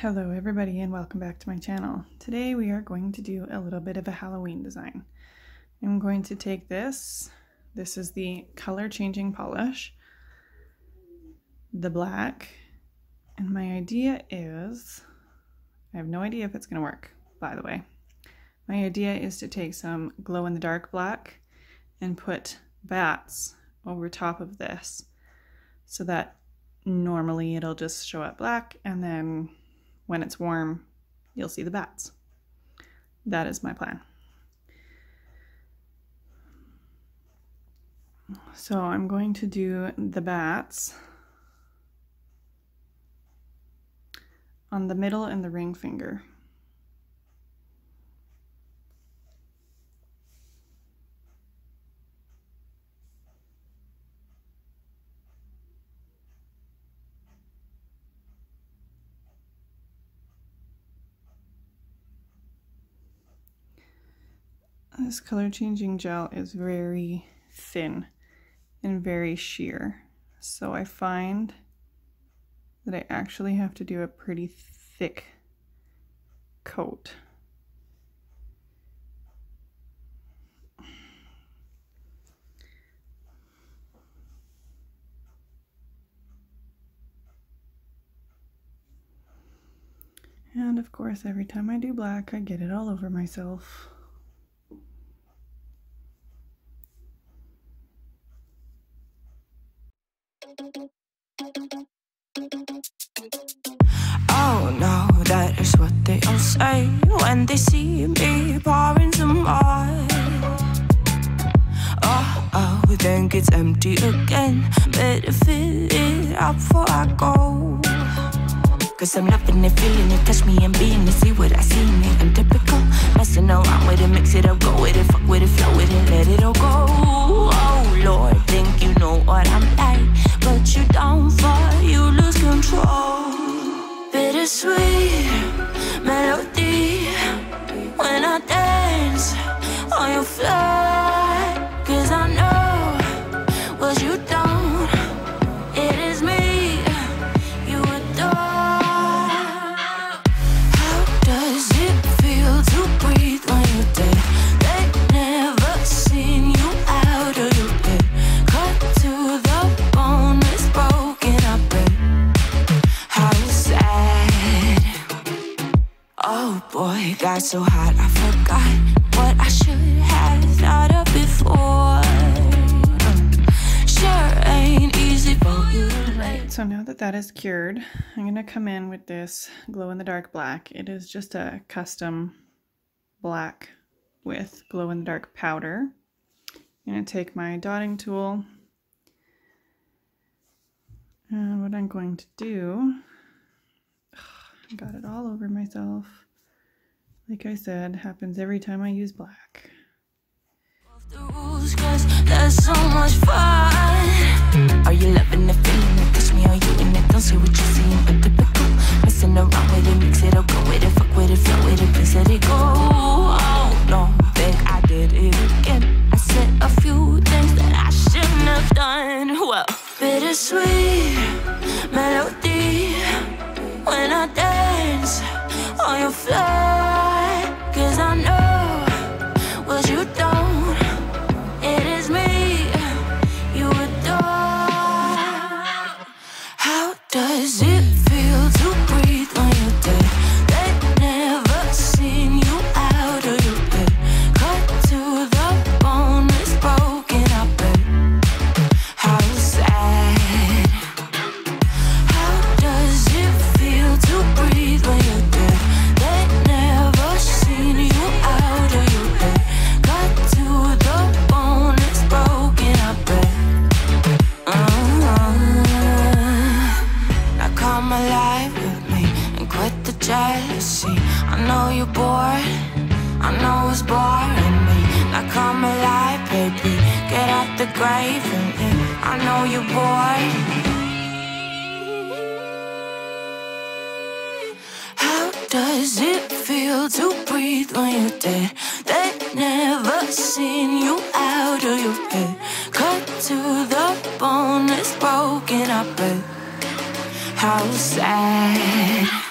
Hello everybody and welcome back to my channel. Today we are going to do a little bit of a Halloween design. I'm going to take this, this is the color changing polish, the black, and my idea is, I have no idea if it's going to work, by the way. My idea is to take some glow in the dark black and put bats over top of this so that normally it'll just show up black and then when it's warm you'll see the bats. That is my plan. So I'm going to do the bats on the middle and the ring finger. This color changing gel is very thin and very sheer. So I find that I actually have to do a pretty thick coat. And of course, every time I do black, I get it all over myself. Say when they see me pouring some more. Oh, oh, think it's empty again. Better fill it up before I go. Cause I'm loving it, feeling it, touch me and being it, see what I see in it. I'm typical, messing around with it, mix it up, go with it, fuck with it, flow with it, let it all go. Oh Lord, think you know what I'm like, but you don't fall, you lose control. Bittersweet melody. When I dance on your fly, that is cured, I'm going to come in with this glow in the dark black. It is just a custom black with glow in the dark powder. I'm going to take my dotting tool. And what I'm going to do, I got it all over myself. Like I said, happens every time I use black. Are you loving the feeling you in it? Don't say what you're seeing, but typical. Jealousy. I know you're bored, I know it's boring me. Now come alive, baby, get out the grave and live. I know you're bored. How does it feel to breathe when you're dead? They never seen you out of your head. Cut to the bone, it's broken up. How sad.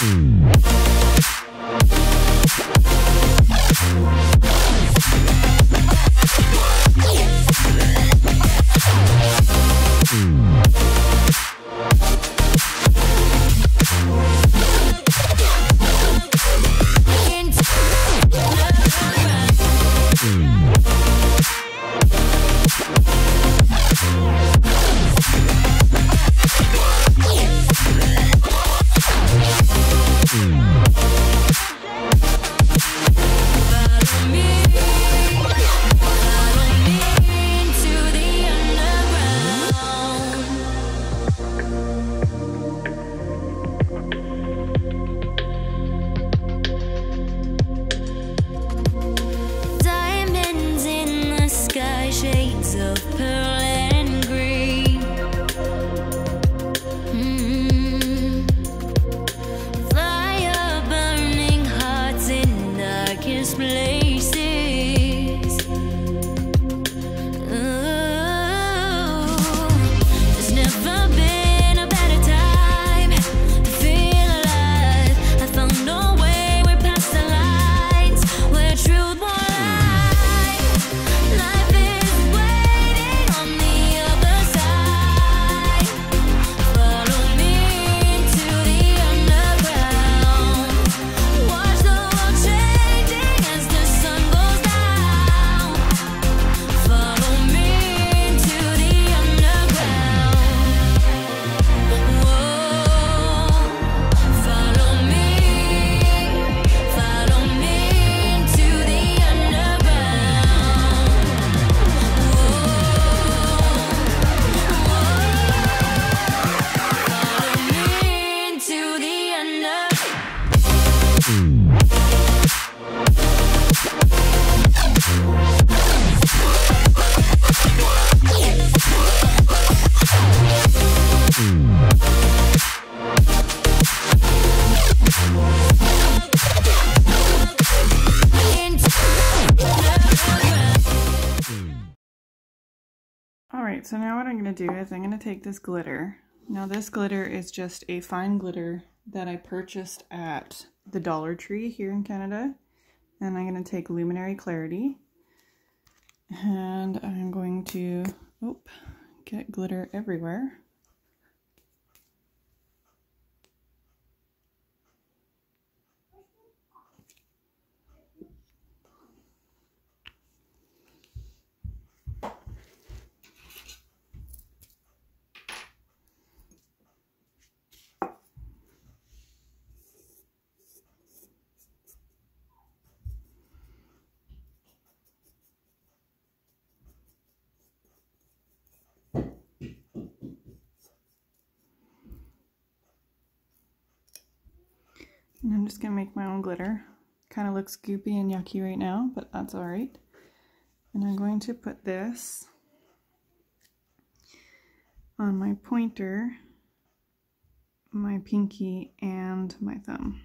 Mm. I'm going to do is I'm going to take this glitter. Now this glitter is just a fine glitter that I purchased at the Dollar Tree here in Canada. And I'm going to take Luminary Clarity. And I'm going to, oop, get glitter everywhere. And I'm just going to make my own glitter. Kind of looks goopy and yucky right now, but that's all right. And I'm going to put this on my pointer, my pinky, and my thumb.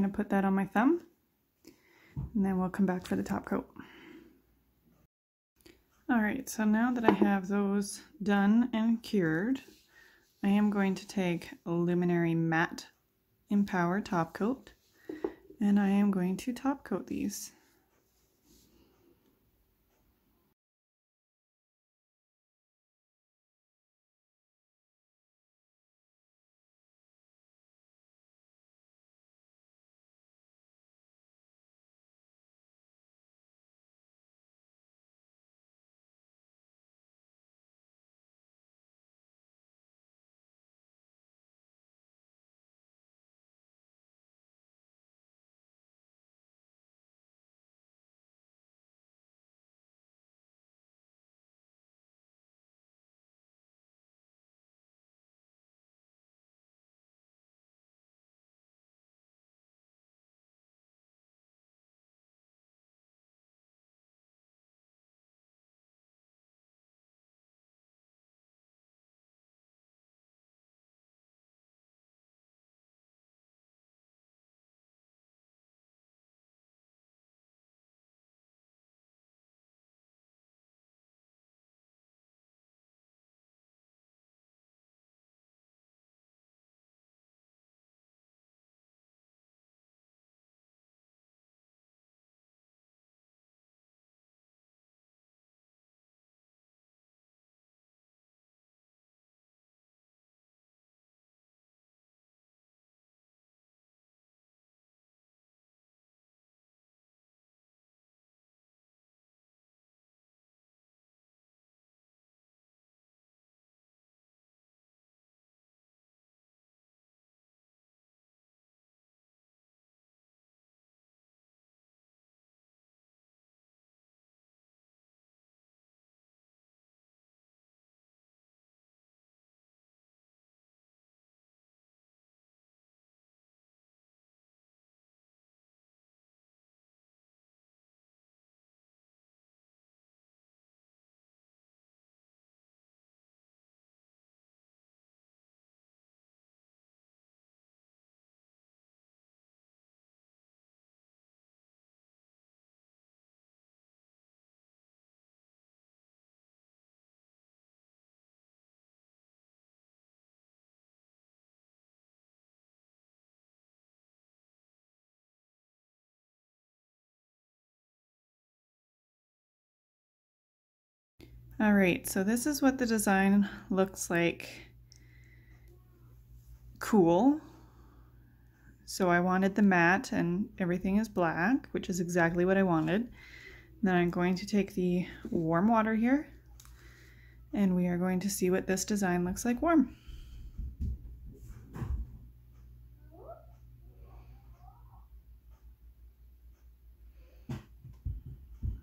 Going to put that on my thumb. And then we'll come back for the top coat. All right, so now that I have those done and cured, I am going to take Luminary Matte Empower top coat and I am going to top coat these. All right, so this is what the design looks like cool. So I wanted the matte and everything is black, which is exactly what I wanted. Then I'm going to take the warm water here and we are going to see what this design looks like warm.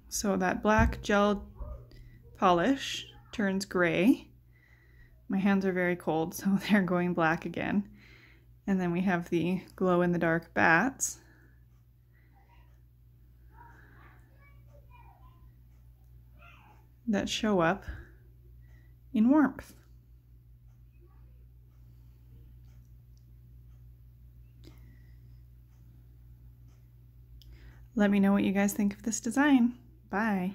So that black gel polish turns gray. My hands are very cold, so they're going black again. And then we have the glow in the dark bats. that show up in warmth. Let me know what you guys think of this design. Bye.